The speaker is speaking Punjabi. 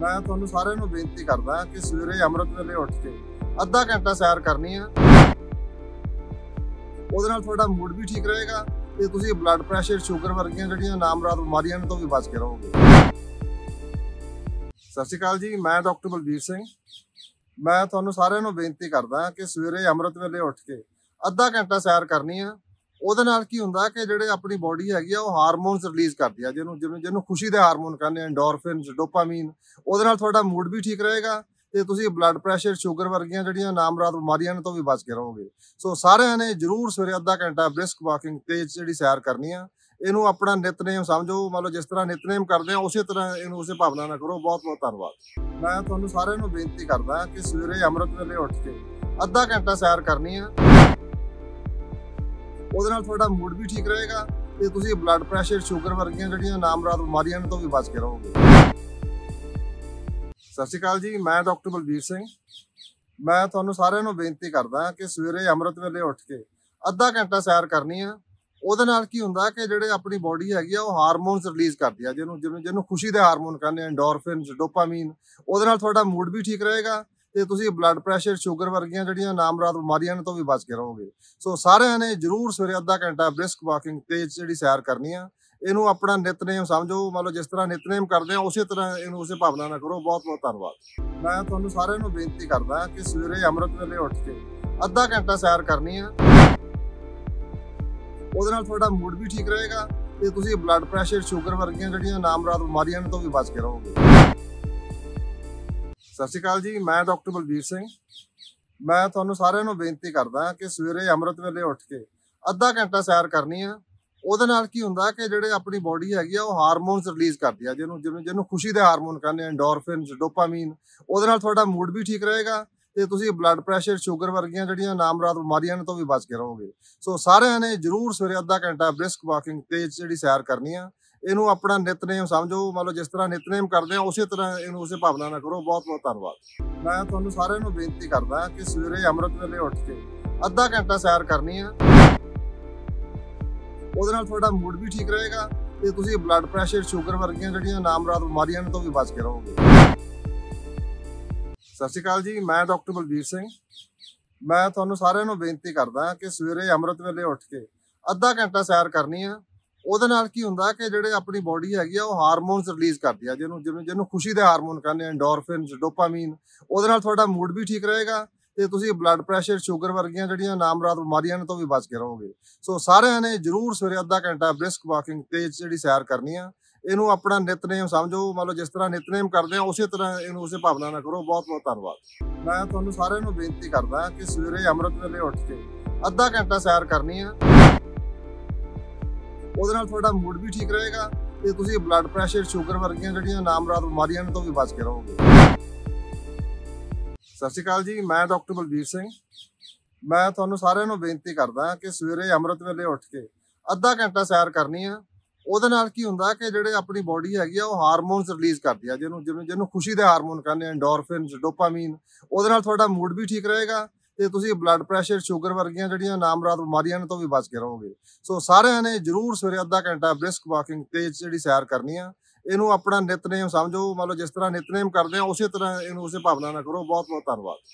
ਮੈਂ ਤੁਹਾਨੂੰ ਸਾਰਿਆਂ ਨੂੰ ਬੇਨਤੀ ਕਰਦਾ ਕਿ ਸਵੇਰੇ ਅੰਮ੍ਰਿਤ ਵੇਲੇ ਉੱਠ ਕੇ ਅੱਧਾ ਘੰਟਾ ਸੈਰ ਕਰਨੀ ਆ। ਉਹਦੇ ਨਾਲ ਤੁਹਾਡਾ ਮੂਡ ਵੀ ਠੀਕ ਰਹੇਗਾ ਤੇ ਤੁਸੀਂ ਬਲੱਡ ਪ੍ਰੈਸ਼ਰ ਸ਼ੂਗਰ ਵਰਗੀਆਂ ਜਿਹੜੀਆਂ ਨਾਮਰਾਦ ਬਿਮਾਰੀਆਂ ਤੋਂ ਵੀ ਬਚ ਕੇ ਰਹੋਗੇ। ਸਤਿ ਸ਼੍ਰੀ ਅਕਾਲ ਜੀ, ਮੈਂ ਡਾਕਟਰ ਬਲਬੀਰ ਸਿੰਘ। ਮੈਂ ਤੁਹਾਨੂੰ ਸਾਰਿਆਂ ਨੂੰ ਬੇਨਤੀ ਕਰਦਾ ਕਿ ਸਵੇਰੇ ਅੰਮ੍ਰਿਤ ਵੇਲੇ ਉੱਠ ਕੇ ਅੱਧਾ ਘੰਟਾ ਸੈਰ ਕਰਨੀ ਆ। ਉਹਦੇ ਨਾਲ ਕੀ ਹੁੰਦਾ ਕਿ ਜਿਹੜੇ ਆਪਣੀ ਬਾਡੀ ਹੈਗੀ ਆ, ਉਹ ਹਾਰਮੋਨਸ ਰਿਲੀਜ਼ ਕਰਦੀ ਆ, ਜਿਹਨੂੰ ਜਿਵੇਂ ਜਿਹਨੂੰ ਖੁਸ਼ੀ ਦੇ ਹਾਰਮੋਨ ਕਹਿੰਦੇ ਆ ਐਂਡੋਰਫਿਨਸ ਡੋਪਾਮੀਨ ਉਹਦੇ ਨਾਲ ਤੁਹਾਡਾ ਮੂਡ ਵੀ ਠੀਕ ਰਹੇਗਾ ਤੇ ਤੁਸੀਂ ਬਲੱਡ ਪ੍ਰੈਸ਼ਰ ਸ਼ੂਗਰ ਵਰਗੀਆਂ ਜਿਹੜੀਆਂ ਨਾਮਰਾਦ ਬਿਮਾਰੀਆਂ ਤੋਂ ਵੀ ਬਚ ਕੇ ਰਹੋਗੇ। ਸੋ ਸਾਰਿਆਂ ਨੇ ਜਰੂਰ ਸਵੇਰੇ ਅੱਧਾ ਘੰਟਾ ਬ੍ਰਿਸਕ ਵਾਕਿੰਗ ਤੇਜ਼ ਜਿਹੜੀ ਸੈਰ ਕਰਨੀ ਆ, ਇਹਨੂੰ ਆਪਣਾ ਨਿਤਨੇਮ ਸਮਝੋ, ਮੰਨ ਲਓ ਜਿਸ ਤਰ੍ਹਾਂ ਨਿਤਨੇਮ ਕਰਦੇ ਆ, ਉਸੇ ਤਰ੍ਹਾਂ ਇਹਨੂੰ ਉਸੇ ਭਾਵਨਾ ਨਾਲ ਕਰੋ। ਬਹੁਤ ਬਹੁਤ ਧੰਨਵਾਦ। ਮੈਂ ਤੁਹਾਨੂੰ ਸਾਰਿਆਂ ਨੂੰ ਬੇਨਤੀ ਕਰਦਾ ਕਿ ਸਵੇਰੇ ਅੰਮ੍ਰਿਤ ਵੇਲੇ ਉੱਠ ਕੇ ਅੱਧਾ ਘੰਟਾ ਸੈਰ ਕਰਨੀ ਆ ਉਹਦੇ ਨਾਲ ਤੁਹਾਡਾ ਮੂਡ ਵੀ ਠੀਕ ਰਹੇਗਾ ਤੇ ਤੁਸੀਂ ਬਲੱਡ ਪ੍ਰੈਸ਼ਰ ਸ਼ੂਗਰ ਵਰਗੀਆਂ ਜਿਹੜੀਆਂ ਨਾਮਰਾਦ ਬਿਮਾਰੀਆਂ ਤੋਂ ਵੀ ਬਚ ਕੇ ਰਹੋਗੇ। ਸਤਿ ਸ਼੍ਰੀ ਅਕਾਲ ਜੀ, ਮੈਂ ਡਾਕਟਰ ਬਲਬੀਰ ਸਿੰਘ। ਮੈਂ ਤੁਹਾਨੂੰ ਸਾਰਿਆਂ ਨੂੰ ਬੇਨਤੀ ਕਰਦਾ ਕਿ ਸਵੇਰੇ ਅੰਮ੍ਰਿਤ ਵੇਲੇ ਉੱਠ ਕੇ ਅੱਧਾ ਘੰਟਾ ਸੈਰ ਕਰਨੀ ਆ। ਉਹਦੇ ਨਾਲ ਕੀ ਹੁੰਦਾ ਕਿ ਜਿਹੜੇ ਆਪਣੀ ਬਾਡੀ ਹੈਗੀ ਆ, ਉਹ ਹਾਰਮੋਨਸ ਰਿਲੀਜ਼ ਕਰਦੀ ਆ। ਜਿਹਨੂੰ ਜਿਵੇਂ ਜਿਹਨੂੰ ਖੁਸ਼ੀ ਦੇ ਹਾਰਮੋਨ ਕਹਿੰਦੇ ਆ ਐਂਡੋਰਫਿਨਸ ਡੋਪਾਮੀਨ ਉਹਦੇ ਨਾਲ ਤੁਹਾਡਾ ਮੂਡ ਵੀ ਠੀਕ ਰਹੇਗਾ ਤੇ ਤੁਸੀਂ ਬਲੱਡ ਪ੍ਰੈਸ਼ਰ ਸ਼ੂਗਰ ਵਰਗੀਆਂ ਜਿਹੜੀਆਂ ਨਾਮਰਾਦ ਬਿਮਾਰੀਆਂ ਤੋਂ ਵੀ ਬਚ ਕੇ ਰਹੋਗੇ। ਸੋ ਸਾਰਿਆਂ ਨੇ ਜਰੂਰ ਸਵੇਰੇ ਅੱਧਾ ਘੰਟਾ ਬ੍ਰਿਸਕ ਵਾਕਿੰਗ ਤੇਜ਼ ਜਿਹੜੀ ਸੈਰ ਕਰਨੀ ਆ, ਇਹਨੂੰ ਆਪਣਾ ਨਿਤਨੇਮ ਸਮਝੋ, ਮੰਨ ਲਓ ਜਿਸ ਤਰ੍ਹਾਂ ਨਿਤਨੇਮ ਕਰਦੇ ਆ, ਉਸੇ ਤਰ੍ਹਾਂ ਇਹਨੂੰ ਉਸੇ ਭਾਵਨਾ ਨਾਲ ਕਰੋ। ਬਹੁਤ ਬਹੁਤ ਧੰਨਵਾਦ। ਮੈਂ ਤੁਹਾਨੂੰ ਸਾਰਿਆਂ ਨੂੰ ਬੇਨਤੀ ਕਰਦਾ ਕਿ ਸਵੇਰੇ ਅੰਮ੍ਰਿਤ ਵੇਲੇ ਉੱਠ ਕੇ ਅੱਧਾ ਘੰਟਾ ਸੈਰ ਕਰਨੀ ਆ। ਉਹਦੇ ਨਾਲ ਤੁਹਾਡਾ ਮੂਡ ਵੀ ਠੀਕ ਰਹੇਗਾ ਤੇ ਤੁਸੀਂ ਬਲੱਡ ਪ੍ਰੈਸ਼ਰ ਸ਼ੂਗਰ ਵਰਗੀਆਂ ਜਿਹੜੀਆਂ ਨਾਮਰਾਦ ਬਿਮਾਰੀਆਂ ਤੋਂ ਵੀ ਬਚ ਕੇ ਰਹੋਗੇ। ਸਤਿ ਸ਼੍ਰੀ ਅਕਾਲ ਜੀ, ਮੈਂ ਡਾਕਟਰ ਬਲਬੀਰ ਸਿੰਘ। ਮੈਂ ਤੁਹਾਨੂੰ ਸਾਰਿਆਂ ਨੂੰ ਬੇਨਤੀ ਕਰਦਾ ਕਿ ਸਵੇਰੇ ਅੰਮ੍ਰਿਤ ਵੇਲੇ ਉੱਠ ਕੇ ਅੱਧਾ ਘੰਟਾ ਸੈਰ ਕਰਨੀ ਆ। ਉਹਦੇ ਨਾਲ ਕੀ ਹੁੰਦਾ ਕਿ ਜਿਹੜੇ ਆਪਣੀ ਬਾਡੀ ਹੈਗੀ ਆ, ਉਹ ਹਾਰਮੋਨਸ ਰਿਲੀਜ਼ ਕਰਦੀ ਆ। ਜਿਹਨੂੰ ਜਿਵੇਂ ਜਿਹਨੂੰ ਖੁਸ਼ੀ ਦੇ ਹਾਰਮੋਨ ਕਹਿੰਦੇ ਆ ਐਂਡੋਰਫਿਨਸ ਡੋਪਾਮੀਨ ਉਹਦੇ ਨਾਲ ਤੁਹਾਡਾ ਮੂਡ ਵੀ ਠੀਕ ਰਹੇਗਾ ਤੇ ਤੁਸੀਂ ਬਲੱਡ ਪ੍ਰੈਸ਼ਰ ਸ਼ੂਗਰ ਵਰਗੀਆਂ ਜਿਹੜੀਆਂ ਨਾਮਰਾਦ ਬਿਮਾਰੀਆਂ ਨੇ ਤੋਂ ਵੀ ਬਚ ਕੇ ਰਹੋਗੇ। ਸੋ ਸਾਰਿਆਂ ਨੇ ਜਰੂਰ ਸਵੇਰੇ ਅੱਧਾ ਘੰਟਾ ਬ੍ਰਿਸਕ ਵਾਕਿੰਗ ਤੇਜ਼ ਜਿਹੜੀ ਸੈਰ ਕਰਨੀ ਆ। ਇਹਨੂੰ ਆਪਣਾ ਨਿਤਨੇਮ ਸਮਝੋ ਮਤਲਬ ਜਿਸ ਤਰ੍ਹਾਂ ਨਿਤਨੇਮ ਕਰਦੇ ਆ ਉਸੇ ਤਰ੍ਹਾਂ ਇਹਨੂੰ ਉਸੇ ਭਾਵਨਾ ਨਾਲ ਕਰੋ। ਬਹੁਤ ਬਹੁਤ ਧੰਨਵਾਦ। ਮੈਂ ਤੁਹਾਨੂੰ ਸਾਰਿਆਂ ਨੂੰ ਬੇਨਤੀ ਕਰਦਾ ਕਿ ਸਵੇਰੇ ਅੰਮ੍ਰਿਤ ਵੇਲੇ ਉੱਠ ਕੇ ਅੱਧਾ ਘੰਟਾ ਸੈਰ ਕਰਨੀ ਆ। ਉਹਦੇ ਨਾਲ ਤੁਹਾਡਾ ਮੂਡ ਵੀ ਠੀਕ ਰਹੇਗਾ ਤੇ ਤੁਸੀਂ ਬਲੱਡ ਪ੍ਰੈਸ਼ਰ ਸ਼ੂਗਰ ਵਰਗੀਆਂ ਜਿਹੜੀਆਂ ਨਾਮਰਾਦ ਬਿਮਾਰੀਆਂ ਤੋਂ ਵੀ ਬਚ ਕੇ ਰਹੋਗੇ। ਸਤਿ ਸ਼੍ਰੀ ਅਕਾਲ ਜੀ, ਮੈਂ ਡਾਕਟਰ ਬਲਬੀਰ ਸਿੰਘ। ਮੈਂ ਤੁਹਾਨੂੰ ਸਾਰਿਆਂ ਨੂੰ ਬੇਨਤੀ ਕਰਦਾ ਕਿ ਸਵੇਰੇ ਅੰਮ੍ਰਿਤ ਵੇਲੇ ਉੱਠ ਕੇ ਅੱਧਾ ਘੰਟਾ ਸੈਰ ਕਰਨੀ ਆ। ਉਹਦੇ ਨਾਲ ਕੀ ਹੁੰਦਾ ਕਿ ਜਿਹੜੇ ਆਪਣੀ ਬਾਡੀ ਹੈਗੀ ਆ, ਉਹ ਹਾਰਮੋਨਸ ਰਿਲੀਜ਼ ਕਰਦੀ ਆ, ਜਿਹਨੂੰ ਜਿਵੇਂ ਜਿਹਨੂੰ ਖੁਸ਼ੀ ਦੇ ਹਾਰਮੋਨ ਕਹਿੰਦੇ ਆ ਐਂਡੋਰਫਿਨਸ ਡੋਪਾਮੀਨ ਉਹਦੇ ਨਾਲ ਤੁਹਾਡਾ ਮੂਡ ਵੀ ਠੀਕ ਰਹੇਗਾ ਤੇ ਤੁਸੀਂ ਬਲੱਡ ਪ੍ਰੈਸ਼ਰ ਸ਼ੂਗਰ ਵਰਗੀਆਂ ਜਿਹੜੀਆਂ ਨਾਮਰਾਦ ਬਿਮਾਰੀਆਂ ਤੋਂ ਵੀ ਬਚ ਕੇ ਰਹੋਗੇ। ਸੋ ਸਾਰਿਆਂ ਨੇ ਜਰੂਰ ਸਵੇਰੇ ਅੱਧਾ ਘੰਟਾ ਬ੍ਰਿਸਕ ਵਾਕਿੰਗ ਤੇਜ਼ ਜਿਹੜੀ ਸੈਰ ਕਰਨੀ ਆ, ਇਹਨੂੰ ਆਪਣਾ ਨਿਤਨੇਮ ਸਮਝੋ, ਮੰਨ ਲਓ ਜਿਸ ਤਰ੍ਹਾਂ ਨਿਤਨੇਮ ਕਰਦੇ ਆ, ਉਸੇ ਤਰ੍ਹਾਂ ਇਹਨੂੰ ਉਸੇ ਭਾਵਨਾ ਨਾਲ ਕਰੋ। ਬਹੁਤ ਬਹੁਤ ਧੰਨਵਾਦ। ਮੈਂ ਤੁਹਾਨੂੰ ਸਾਰਿਆਂ ਨੂੰ ਬੇਨਤੀ ਕਰਦਾ ਕਿ ਸਵੇਰੇ ਅੰਮ੍ਰਿਤ ਵੇਲੇ ਉੱਠ ਕੇ ਅੱਧਾ ਘੰਟਾ ਸੈਰ ਕਰਨੀ ਆ। ਉਹਦੇ ਨਾਲ ਤੁਹਾਡਾ ਮੂਡ ਵੀ ਠੀਕ ਰਹੇਗਾ ਤੇ ਤੁਸੀਂ ਬਲੱਡ ਪ੍ਰੈਸ਼ਰ ਸ਼ੂਗਰ ਵਰਗੀਆਂ ਜਿਹੜੀਆਂ ਨਾਮਰਾਦ ਬਿਮਾਰੀਆਂ ਤੋਂ ਵੀ ਬਚ ਕੇ ਰਹੋਗੇ। ਸਤਿ ਸ਼੍ਰੀ ਅਕਾਲ ਜੀ, ਮੈਂ ਡਾਕਟਰ ਬਲਬੀਰ ਸਿੰਘ। ਮੈਂ ਤੁਹਾਨੂੰ ਸਾਰਿਆਂ ਨੂੰ ਬੇਨਤੀ ਕਰਦਾ ਕਿ ਸਵੇਰੇ ਅੰਮ੍ਰਿਤ ਵੇਲੇ ਉੱਠ ਕੇ ਅੱਧਾ ਘੰਟਾ ਸੈਰ ਕਰਨੀ ਆ। ਉਹਦੇ ਨਾਲ ਕੀ ਹੁੰਦਾ ਕਿ ਜਿਹੜੇ ਆਪਣੀ ਬਾਡੀ ਹੈਗੀ ਆ, ਉਹ ਹਾਰਮੋਨਸ ਰਿਲੀਜ਼ ਕਰਦੀ ਆ। ਜਿਹਨੂੰ ਜਿਵੇਂ ਜਿਹਨੂੰ ਖੁਸ਼ੀ ਦੇ ਹਾਰਮੋਨ ਕਹਿੰਦੇ ਆ ਐਂਡੋਰਫਿਨਸ ਡੋਪਾਮੀਨ ਉਹਦੇ ਨਾਲ ਤੁਹਾਡਾ ਮੂਡ ਵੀ ਠੀਕ ਰਹੇਗਾ ਤੇ ਤੁਸੀਂ ਬਲੱਡ ਪ੍ਰੈਸ਼ਰ ਸ਼ੂਗਰ ਵਰਗੀਆਂ ਜਿਹੜੀਆਂ ਨਾਮਰਾਦ ਬਿਮਾਰੀਆਂ ਤੋਂ ਵੀ ਬਚ ਕੇ ਰਹੋਗੇ। ਸੋ ਸਾਰਿਆਂ ਨੇ ਜਰੂਰ ਸਵੇਰੇ ਅੱਧਾ ਘੰਟਾ ਬ੍ਰਿਸਕ ਵਾਕਿੰਗ ਤੇਜ਼ ਜਿਹੜੀ ਸੈਰ ਕਰਨੀ ਆ, ਇਹਨੂੰ ਆਪਣਾ ਨਿਤਨੇਮ ਸਮਝੋ। ਮੰਨ ਲਓ ਜਿਸ ਤਰ੍ਹਾਂ ਨਿਤਨੇਮ ਕਰਦੇ ਆ, ਉਸੇ ਤਰ੍ਹਾਂ ਇਹਨੂੰ ਉਸੇ ਭਾਵਨਾ ਨਾਲ ਕਰੋ। ਬਹੁਤ ਬਹੁਤ ਧੰਨਵਾਦ।